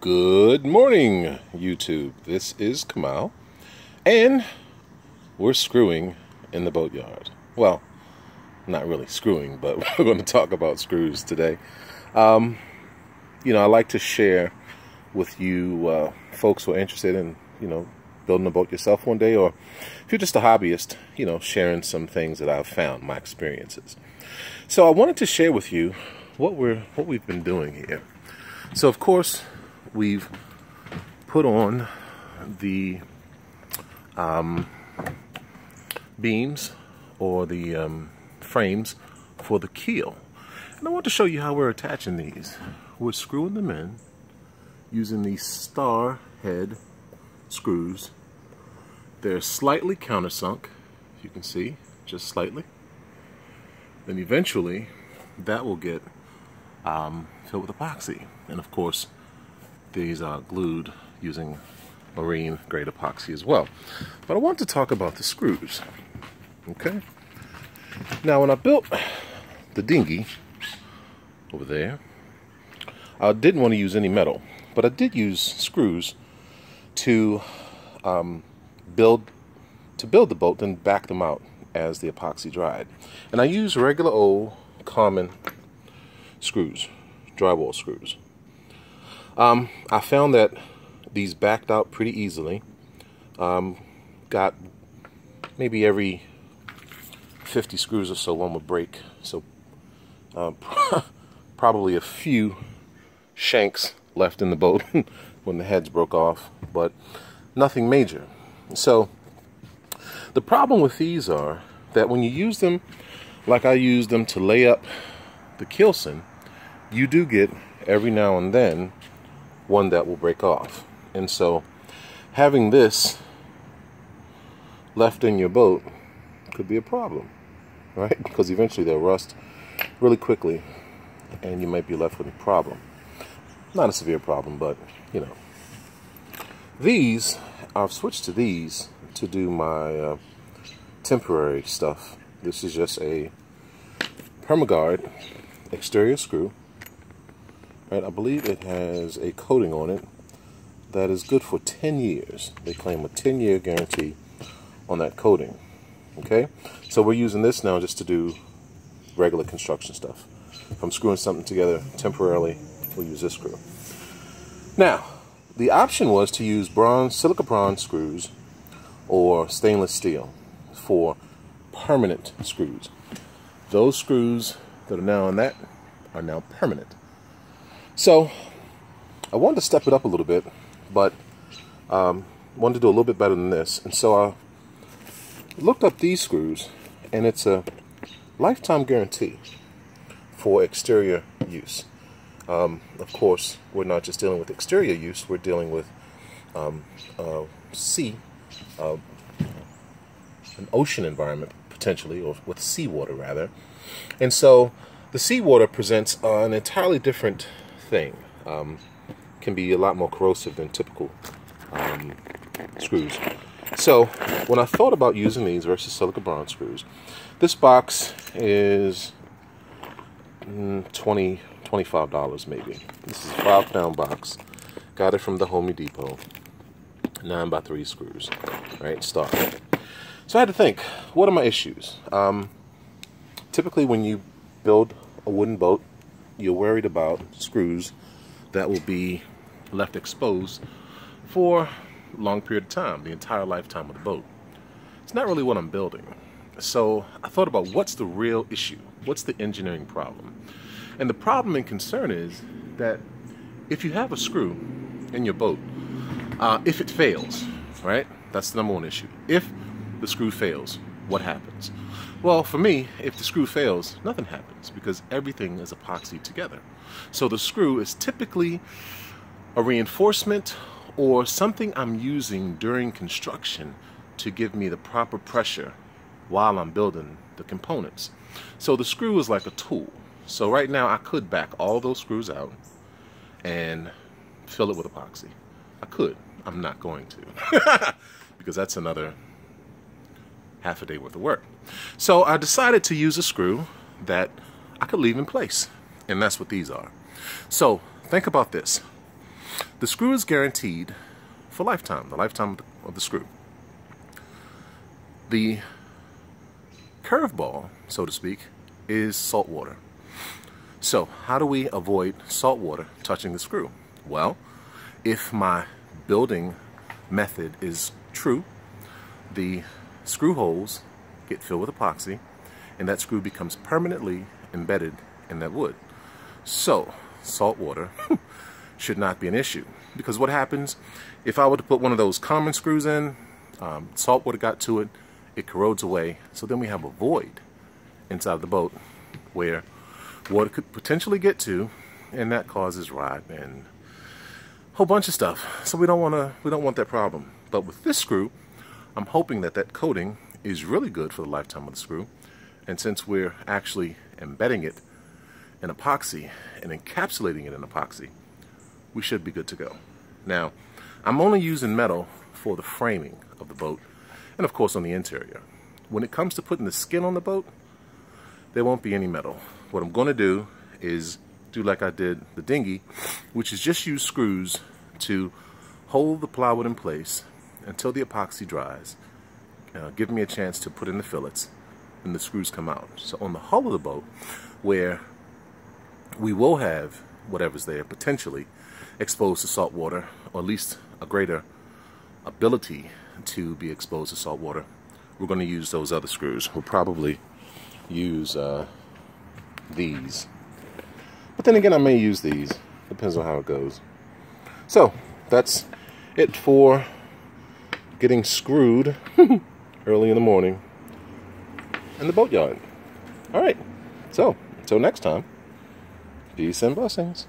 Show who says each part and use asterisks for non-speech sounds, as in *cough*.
Speaker 1: Good morning, YouTube. This is Kamal, and we're screwing in the boatyard. Well, not really screwing, but *laughs* we're going to talk about screws today. Um, you know, I like to share with you uh, folks who are interested in, you know, building a boat yourself one day, or if you're just a hobbyist, you know, sharing some things that I've found, my experiences. So I wanted to share with you what we're what we've been doing here. So of course we've put on the um, beams or the um, frames for the keel. And I want to show you how we're attaching these. We're screwing them in using these star head screws. They're slightly countersunk, you can see, just slightly. Then eventually that will get um, filled with epoxy. And of course, these are glued using marine grade epoxy as well. But I want to talk about the screws. Okay. Now when I built the dinghy over there, I didn't want to use any metal, but I did use screws to um, build to build the boat, then back them out as the epoxy dried. And I used regular old common screws, drywall screws. Um, I found that these backed out pretty easily. Um, got maybe every 50 screws or so one would break. So uh, *laughs* probably a few shanks left in the boat *laughs* when the heads broke off, but nothing major. So the problem with these are that when you use them like I use them to lay up the keelson, you do get every now and then one that will break off. And so having this left in your boat could be a problem, right? *laughs* Because eventually they'll rust really quickly and you might be left with a problem. Not a severe problem, but you know. These, I've switched to these to do my uh, temporary stuff. This is just a Permaguard exterior screw Right, I believe it has a coating on it that is good for 10 years. They claim a 10 year guarantee on that coating. Okay, so we're using this now just to do regular construction stuff. If I'm screwing something together temporarily, we'll use this screw. Now, the option was to use bronze, silica bronze screws or stainless steel for permanent screws. Those screws that are now on that are now permanent. So I wanted to step it up a little bit, but um, wanted to do a little bit better than this. And so I looked up these screws, and it's a lifetime guarantee for exterior use. Um, of course, we're not just dealing with exterior use, we're dealing with um, uh, sea, uh, an ocean environment potentially, or with seawater rather. And so the seawater presents uh, an entirely different thing. Um, can be a lot more corrosive than typical um, screws. So when I thought about using these versus silica bronze screws, this box is mm, 20 $25 maybe. This is a five pound box. Got it from the Home Depot. Nine by three screws, right? Start. So I had to think, what are my issues? Um, typically when you build a wooden boat, you're worried about screws that will be left exposed for a long period of time, the entire lifetime of the boat. It's not really what I'm building. So I thought about what's the real issue? What's the engineering problem? And the problem and concern is that if you have a screw in your boat, uh, if it fails, right? That's the number one issue. If the screw fails, what happens? Well, for me, if the screw fails, nothing happens because everything is epoxy together. So the screw is typically a reinforcement or something I'm using during construction to give me the proper pressure while I'm building the components. So the screw is like a tool. So right now I could back all those screws out and fill it with epoxy. I could. I'm not going to *laughs* because that's another half a day worth of work. So I decided to use a screw that I could leave in place. And that's what these are. So think about this. The screw is guaranteed for lifetime, the lifetime of the screw. The curveball, so to speak, is salt water. So how do we avoid salt water touching the screw? Well, if my building method is true, the screw holes get filled with epoxy and that screw becomes permanently embedded in that wood. So, salt water *laughs* should not be an issue. Because what happens, if I were to put one of those common screws in, um, salt water got to it, it corrodes away, so then we have a void inside of the boat where water could potentially get to, and that causes rot and a whole bunch of stuff. So we don't want to, we don't want that problem. But with this screw, I'm hoping that that coating is really good for the lifetime of the screw. And since we're actually embedding it in epoxy and encapsulating it in epoxy, we should be good to go. Now, I'm only using metal for the framing of the boat and of course on the interior. When it comes to putting the skin on the boat, there won't be any metal. What I'm going to do is do like I did the dinghy, which is just use screws to hold the plywood in place until the epoxy dries. Uh, give me a chance to put in the fillets and the screws come out. So on the hull of the boat, where we will have whatever's there potentially exposed to salt water, or at least a greater ability to be exposed to salt water, we're going to use those other screws. We'll probably use uh, these. But then again, I may use these. Depends on how it goes. So, that's it for getting screwed *laughs* early in the morning in the boatyard. All right. So, until next time, peace and blessings.